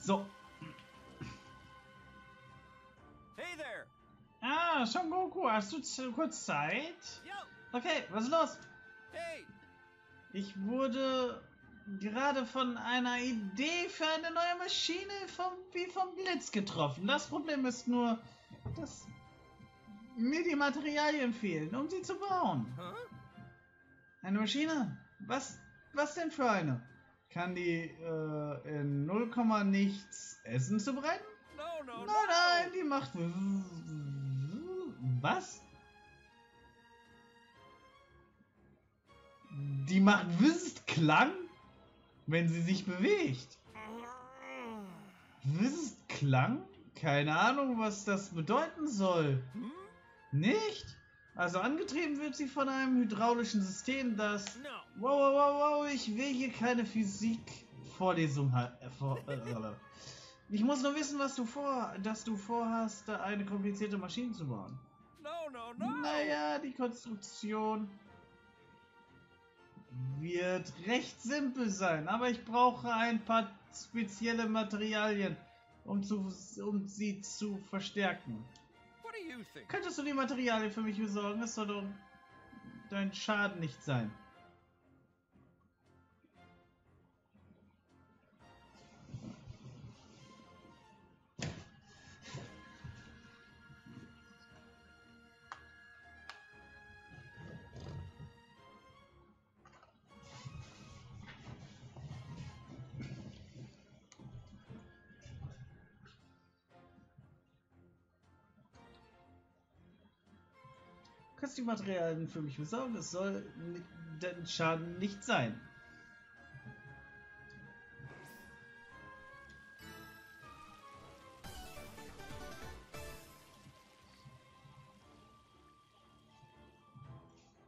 So. Hey there! Ah, Son Goku, hast du zu- kurz Zeit? Okay, was ist los? Hey! Ich wurde gerade von einer Idee für eine neue Maschine vom, wie vom Blitz getroffen. Das Problem ist nur, dass mir die Materialien fehlen, um sie zu bauen. Eine Maschine? Was, was denn für eine? Kann die äh, in 0, nichts Essen zubereiten? No, no, Nein, no! nein, die macht. Was? Die macht Klang, wenn sie sich bewegt. Klang? Keine Ahnung, was das bedeuten soll. Hm? Nicht? Also angetrieben wird sie von einem hydraulischen System, das. Wow, wow, wow, wow, ich will hier keine Physik-Vorlesung ha- äh, äh, Ich muss nur wissen, was du vor, dass du vorhast, eine komplizierte Maschine zu bauen. No, no, no! Naja, die Konstruktion wird recht simpel sein, aber ich brauche ein paar spezielle Materialien, um, zu, um sie zu verstärken. Könntest du die Materialien für mich besorgen? Es soll doch dein Schaden nicht sein. Kannst du die Materialien für mich besorgen? Es soll dein Schaden nicht sein.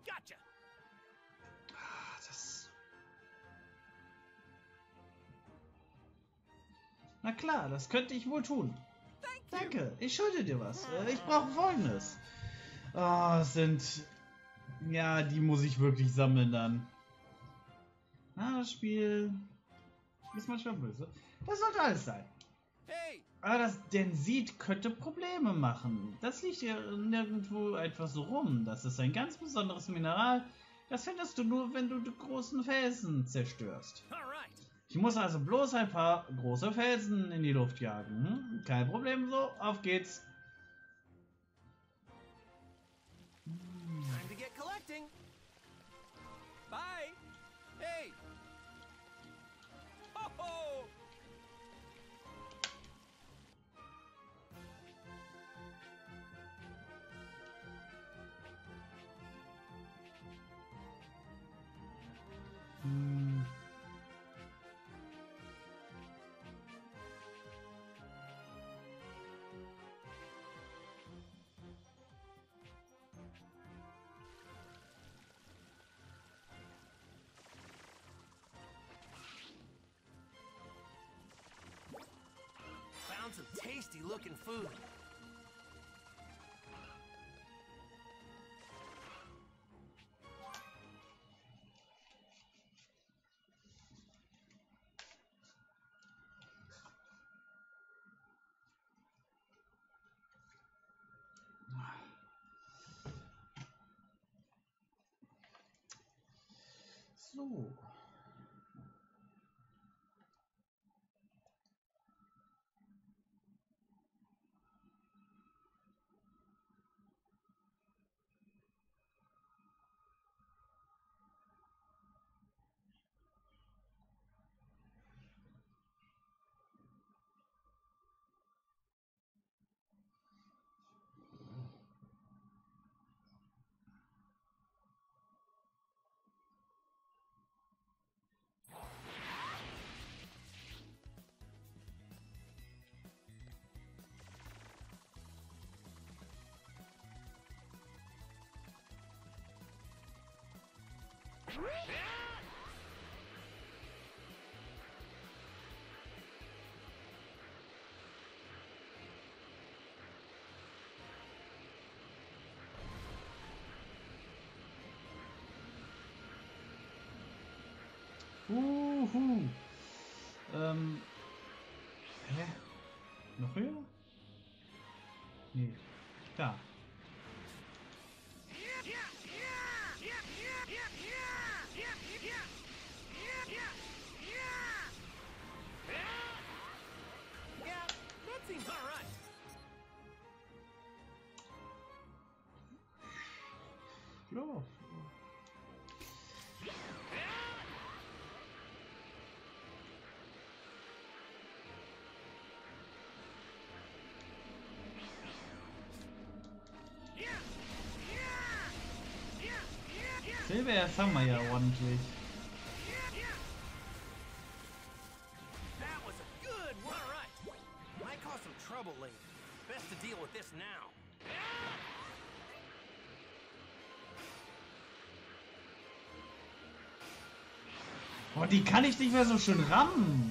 Gotcha! Ah, das. Na klar, das könnte ich wohl tun. Danke, ich schulde dir was. Äh, Ich brauche folgendes. Ah, es sind. Ja, die muss ich wirklich sammeln dann. Na, das Spiel ist manchmal böse. Das sollte alles sein. Hey! Aber das Densit könnte Probleme machen. Das liegt hier nirgendwo so rum. Das ist ein ganz besonderes Mineral. Das findest du nur, wenn du die großen Felsen zerstörst. Ich muss also bloß ein paar große Felsen in die Luft jagen. Kein Problem so, auf geht's. Tasty looking food. So. Uhu. Ähm, Hä? Noch höher? Klar. Silber, jetzt haben wir ja ordentlich. That die kann ich nicht mehr so schön rammen.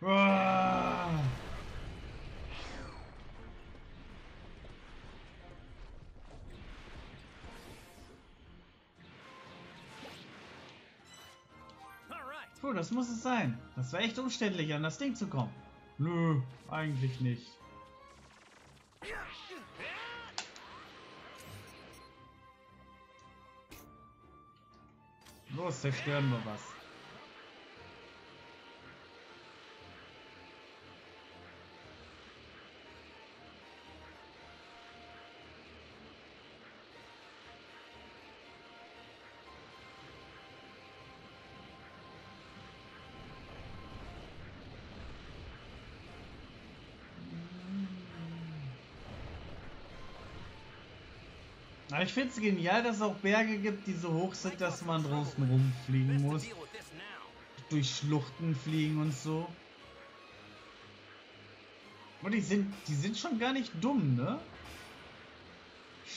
Puh, das muss es sein. Das war echt umständlich, an das Ding zu kommen. Nö, eigentlich nicht. Los, zerstören wir was. Aber ich finde es genial, dass es auch Berge gibt, die so hoch sind, dass man draußen rumfliegen muss. Durch Schluchten fliegen und so. Und die sind, die sind schon gar nicht dumm, ne?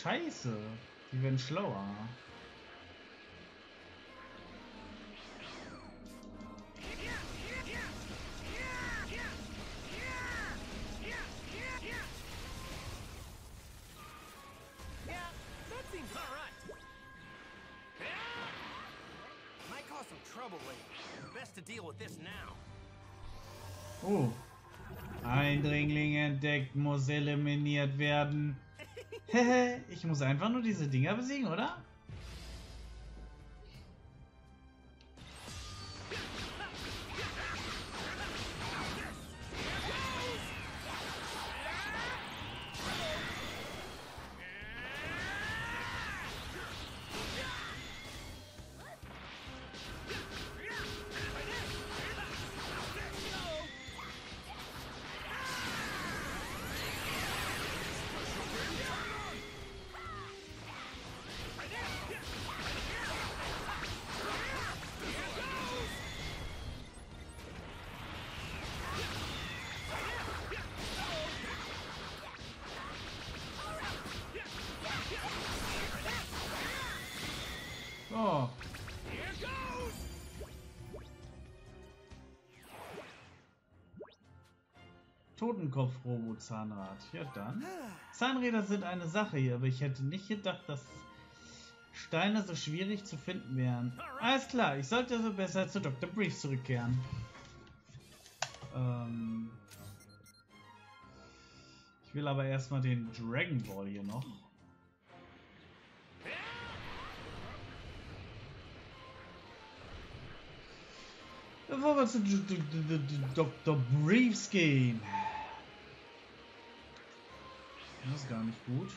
Scheiße. Die werden schlauer. Eliminiert werden. Hehe, ich muss einfach nur diese Dinger besiegen, oder? Totenkopf-Robo-Zahnrad. Ja dann. Zahnräder sind eine Sache hier, aber ich hätte nicht gedacht, dass Steine so schwierig zu finden wären. Alles klar, ich sollte so besser zu Dr. Brief zurückkehren. Ähm ich will aber erstmal den Dragon Ball hier noch. Bevor wir zu Dr. Briefs gehen. Das ist gar nicht gut.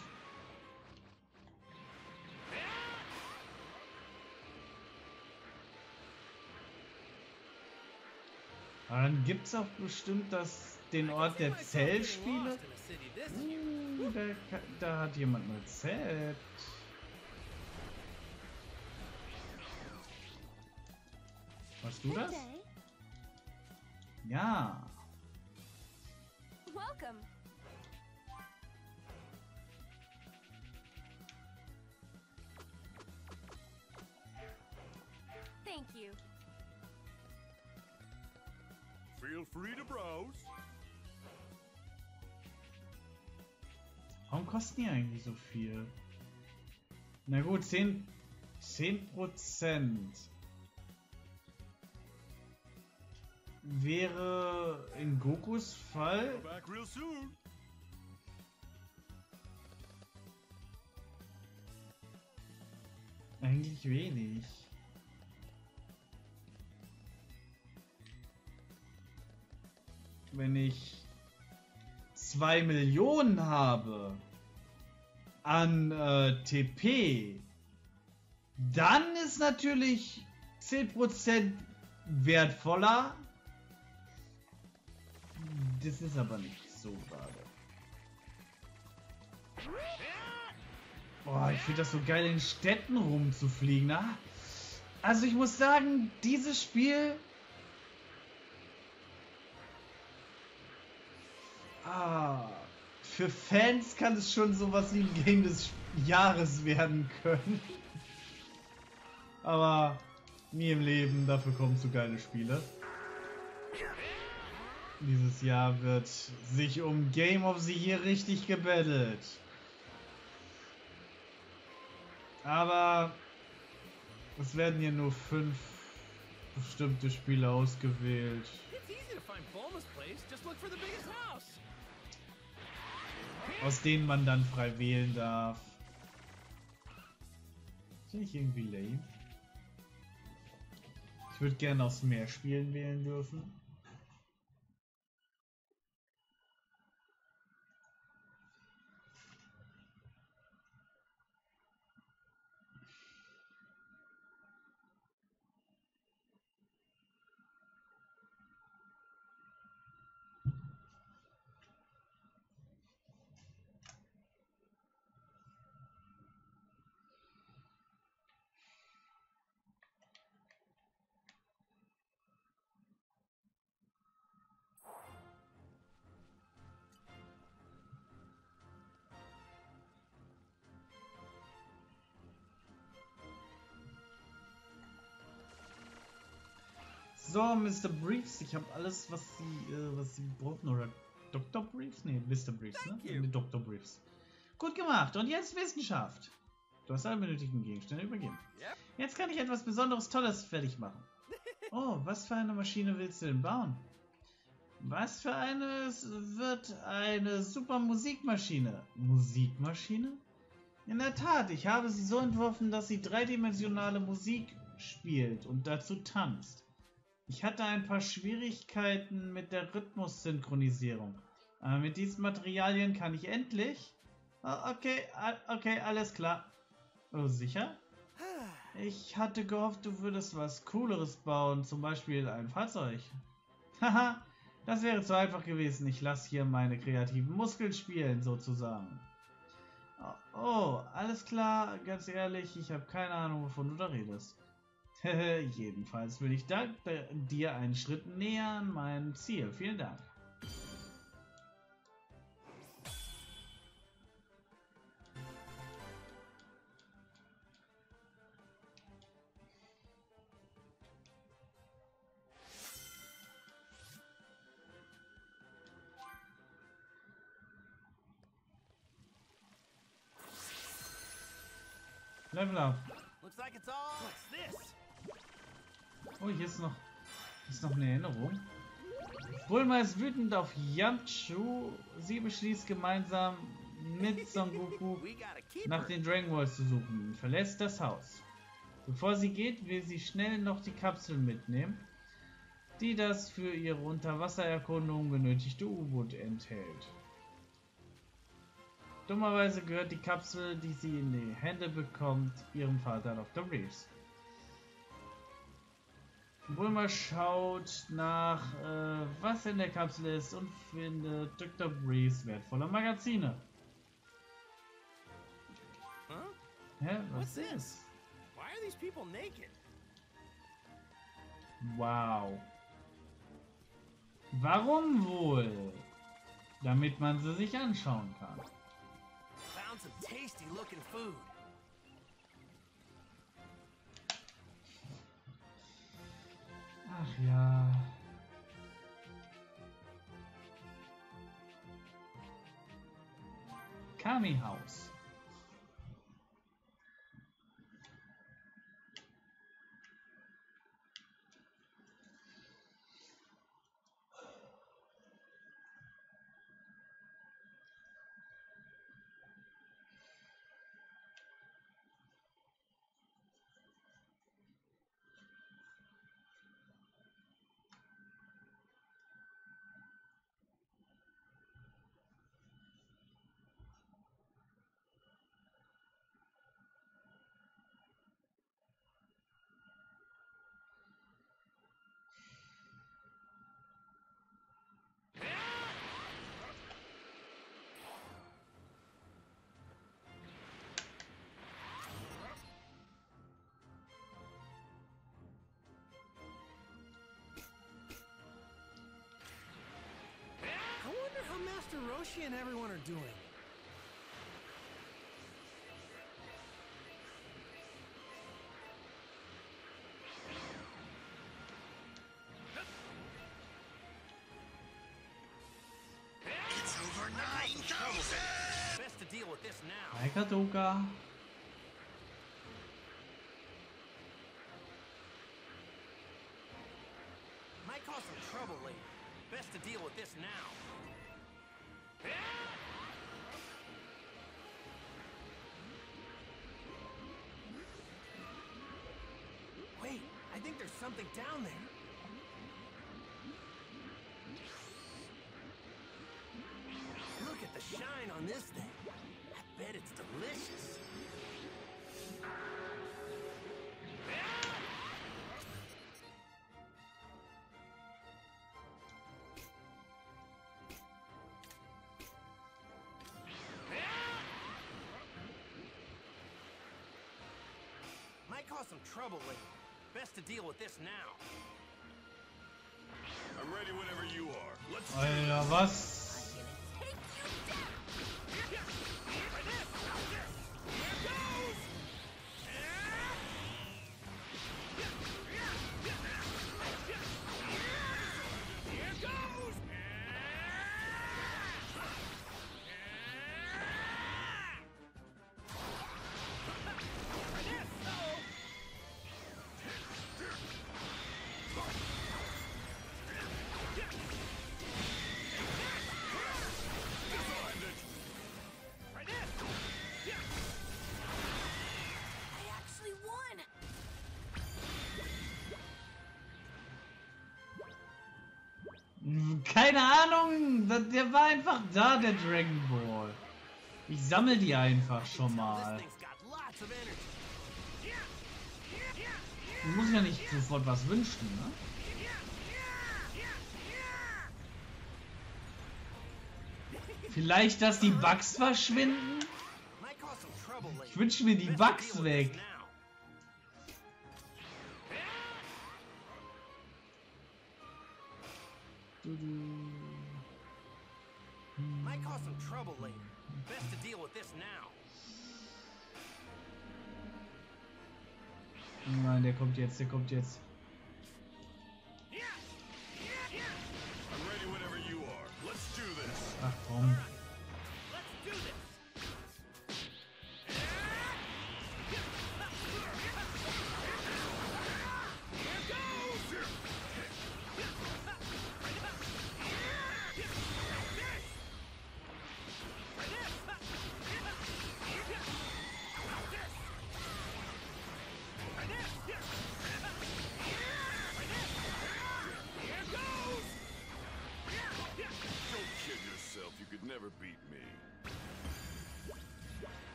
Aber dann gibt's auch bestimmt das, den Ort der Zellspiele. Uh, da, da hat jemand mal Zelt. Warst du das? Day. Ja. Welcome. Thank you. Feel free to browse. Warum kosten die eigentlich so viel? Na gut, 10, 10 Prozent wäre in Gokus Fall eigentlich wenig. Wenn ich 2 Millionen habe an äh, TP, dann ist natürlich 10% wertvoller. Das ist aber nicht so gerade. Boah, ich finde das so geil, in Städten rumzufliegen. Ah. Also ich muss sagen, dieses Spiel... Ah, für Fans kann es schon sowas wie ein Game des Jahres werden können. Aber nie im Leben, dafür kommen zu geile Spiele. Dieses Jahr wird sich um Game of the Year richtig gebettelt. Aber es werden hier nur fünf bestimmte Spiele ausgewählt. Aus denen man dann frei wählen darf. Finde ich irgendwie lame. Ich würde gerne aus mehr Spielen wählen dürfen. So, Mr. Briefs, ich habe alles, was Sie, äh, was Sie brauchen, oder Dr. Briefs? Nee, Mr. Briefs, ne? Thank you. Nee, Dr. Briefs. Gut gemacht. Und jetzt Wissenschaft. Du hast alle benötigten Gegenstände übergeben. Yep. Jetzt kann ich etwas besonderes Tolles fertig machen. Oh, was für eine Maschine willst du denn bauen? Was für eine wird eine super Musikmaschine? Musikmaschine? In der Tat, ich habe sie so entworfen, dass sie dreidimensionale Musik spielt und dazu tanzt. Ich hatte ein paar Schwierigkeiten mit der Rhythmussynchronisierung. Aber mit diesen Materialien kann ich endlich. Ah, okay, okay, alles klar. Oh, sicher? Ich hatte gehofft, du würdest was Cooleres bauen, zum Beispiel ein Fahrzeug. Haha, das wäre zu einfach gewesen. Ich lasse hier meine kreativen Muskeln spielen, sozusagen. Oh, oh, alles klar, ganz ehrlich, ich habe keine Ahnung, wovon du da redest. Jedenfalls will ich dank dir einen Schritt näher an meinem Ziel. Vielen Dank. Noch eine Erinnerung. Bulma ist wütend auf Yamchu. Sie beschließt gemeinsam mit Son Goku nach den Dragon Balls zu suchen und verlässt das Haus. Bevor sie geht, will sie schnell noch die Kapsel mitnehmen, die das für ihre Unterwassererkundung benötigte U-Boot enthält. Dummerweise gehört die Kapsel, die sie in die Hände bekommt, ihrem Vater Dr. Reeves. Bulma schaut nach, äh, was in der Kapsel ist und findet Dr. Breeze wertvolle Magazine. Huh? Hä? Was What's ist this? Why are these people naked? Wow. Warum wohl? Damit man sie sich anschauen kann. Found some tasty looking food. Ach ja. Kami Master Roshi and everyone are doing. It's over 9,000! Best to deal with this now. Hi Kadoka. Might cause some trouble later. Best to deal with this now. Something down there. Look at the shine on this thing. I bet it's delicious. Might cause some trouble later. Best to deal with this now. I'm ready whenever you are. Let's Alter, was? Keine Ahnung, der war einfach da, der Dragon Ball. Ich sammle die einfach schon mal. thing's got lots of energy. Ich muss ja nicht sofort was wünschen, ne? Vielleicht, dass die Bugs verschwinden? Ich wünsche mir die Bugs weg. Der kommt jetzt, der kommt jetzt.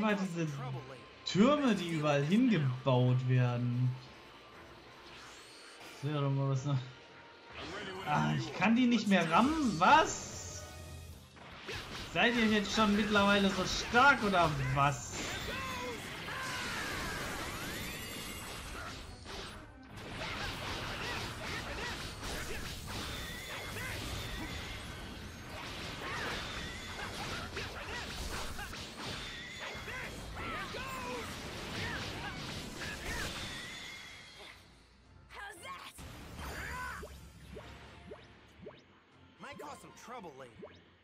Caused diese. Türme, die überall hingebaut werden. Das wäre mal was. Ne? Ready whenever Ah, ich kann die nicht mehr rammen. Was? Seid ihr jetzt schon mittlerweile so stark oder was? Cause some trouble later.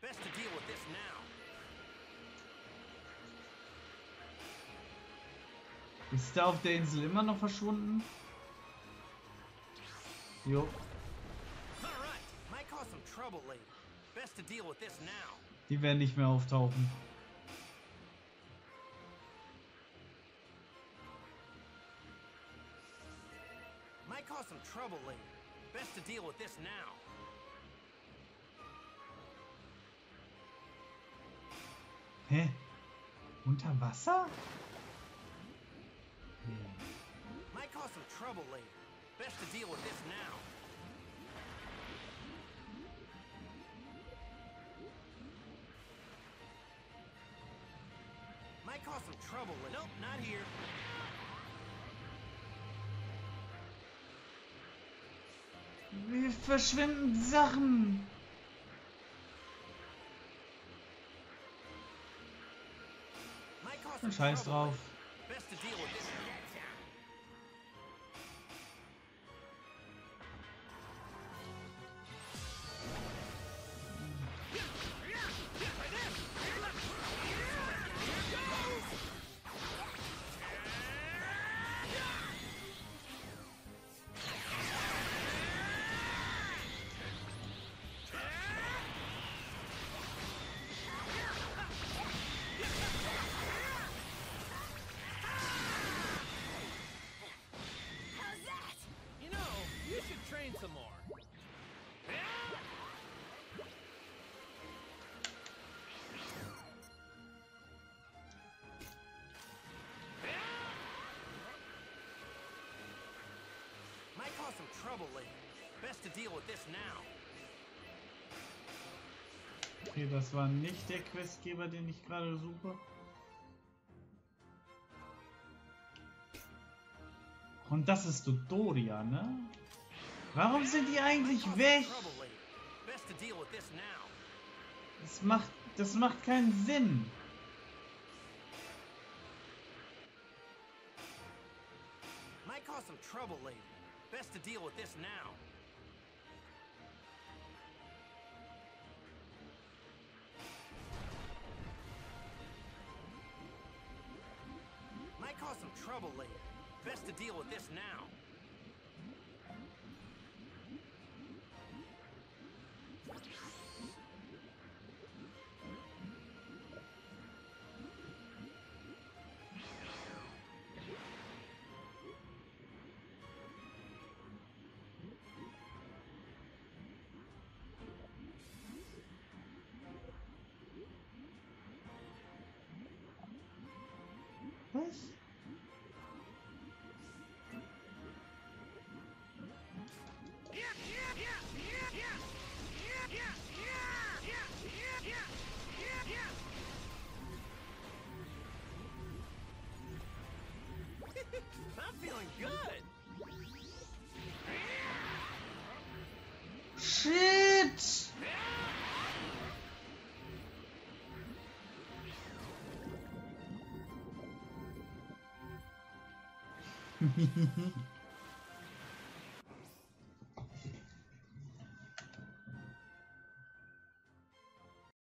Best to deal with this now. Ist der auf der Insel immer noch verschwunden? Jo, Might cause some trouble later. Best to deal with this now. die werden nicht mehr auftauchen. Might cause some trouble later. Best to deal with this now. Hä? Unter Wasser? Might cause some trouble later. Best to deal with this now. Might cause some trouble later. Nope, not here. Wie verschwinden Sachen? Scheiß drauf. Some trouble later. Best to deal with this now. Okay, das war nicht der Questgeber, den ich gerade suche. Und das ist Dodoria, ne? Warum sind die eigentlich weg? Das macht, das macht keinen Sinn. Might cause some trouble later. Best to deal with this now. Might cause some trouble later. Best to deal with this now. ¡Hijo!